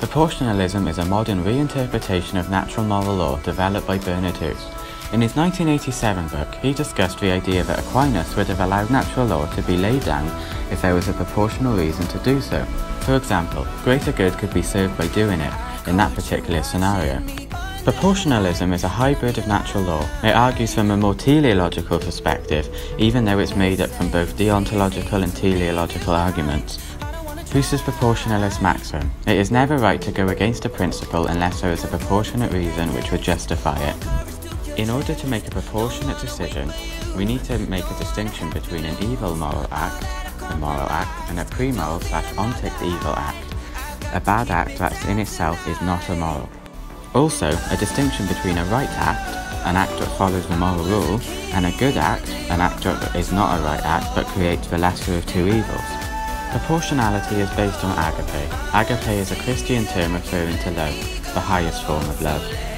Proportionalism is a modern reinterpretation of natural moral law developed by Bernard Hoose. In his 1987 book, he discussed the idea that Aquinas would have allowed natural law to be laid down if there was a proportional reason to do so. For example, greater good could be served by doing it, in that particular scenario. Proportionalism is a hybrid of natural law. It argues from a more teleological perspective, even though it's made up from both deontological and teleological arguments. Hoose's proportionalist maxim. It is never right to go against a principle unless there is a proportionate reason which would justify it. In order to make a proportionate decision, we need to make a distinction between an evil moral act, a moral act, and a pre-moral slash ontic evil act, a bad act that in itself is not immoral. Also, a distinction between a right act, an act that follows the moral rule, and a good act, an act that is not a right act but creates the lesser of two evils. Proportionality is based on agape. Agape is a Christian term referring to love, the highest form of love.